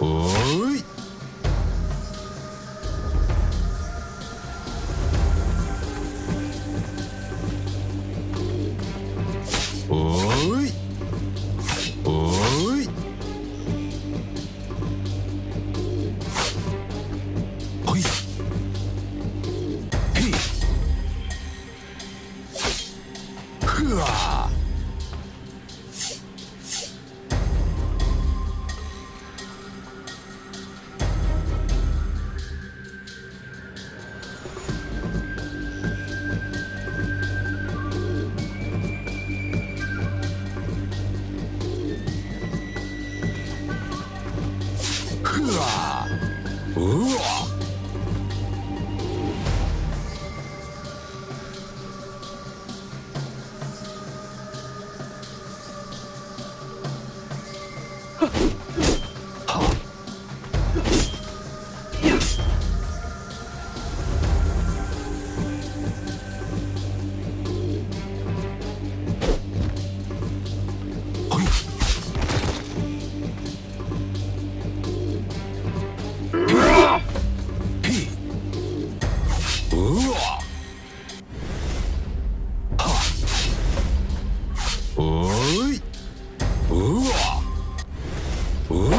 おい。おい。おい。おい。へい。ふわ。うわ。っ Ooh.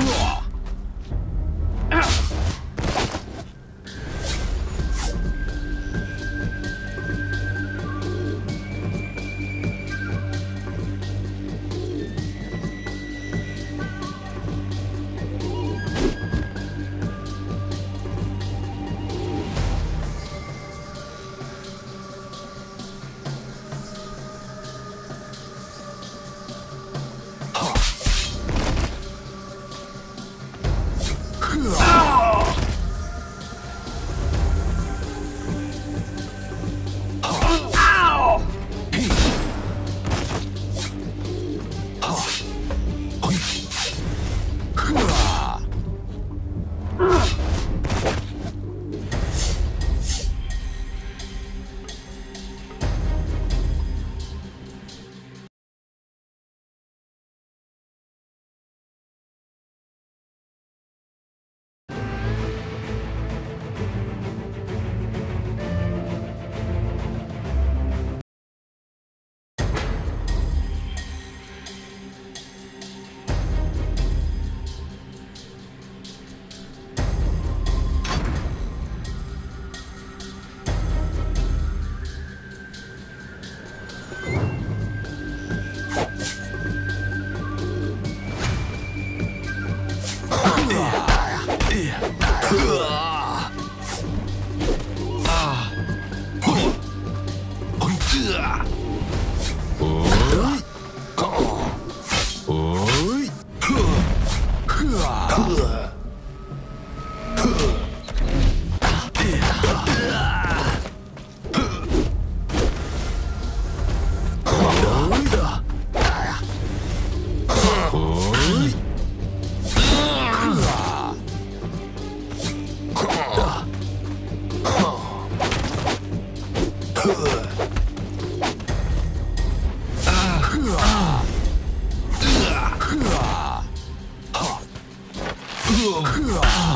呃啊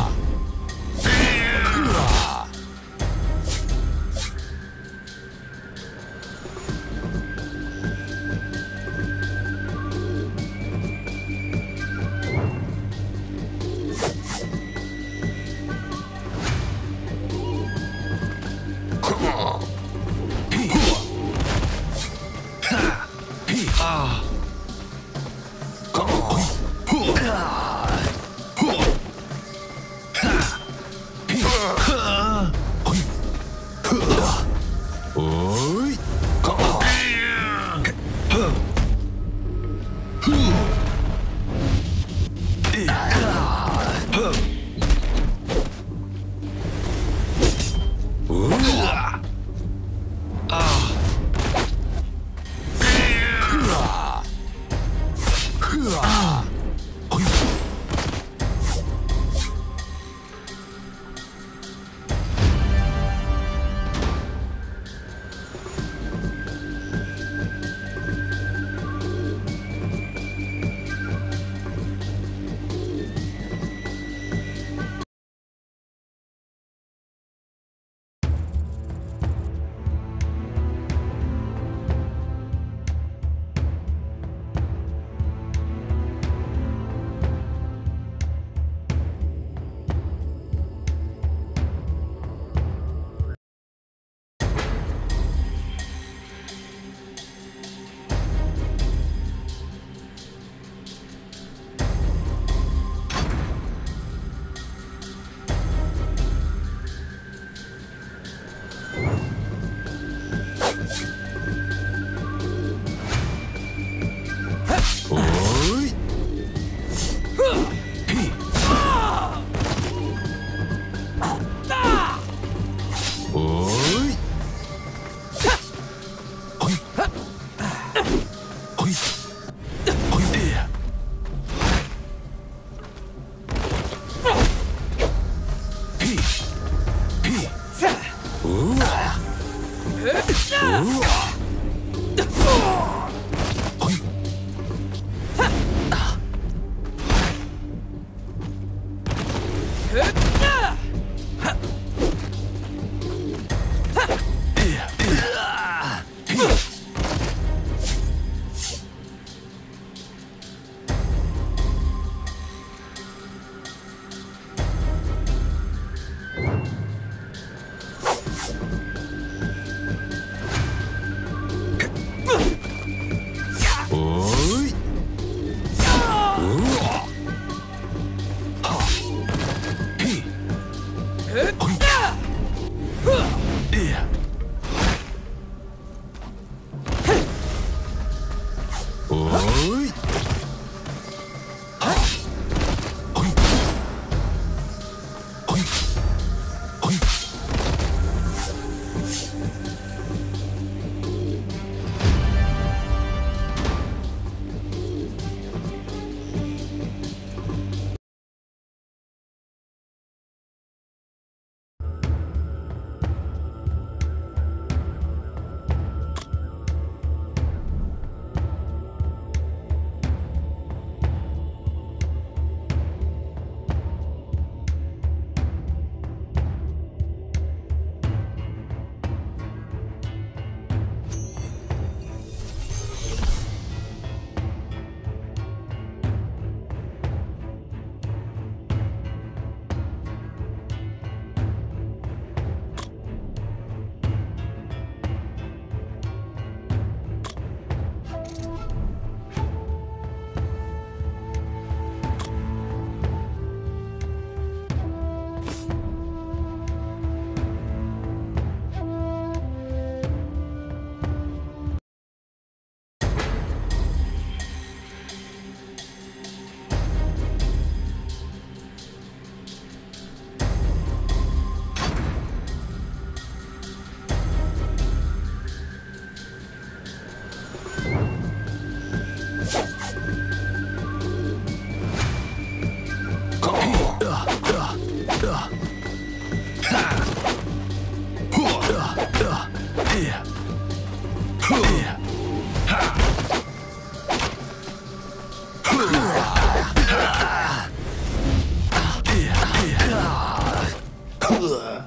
呵啊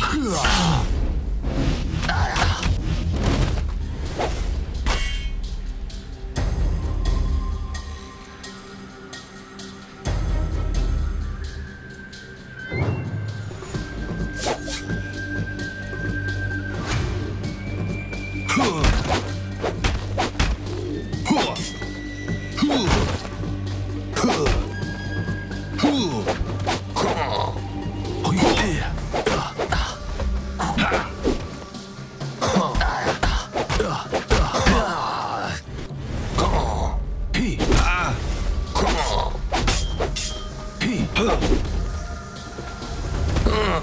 呵啊は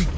い。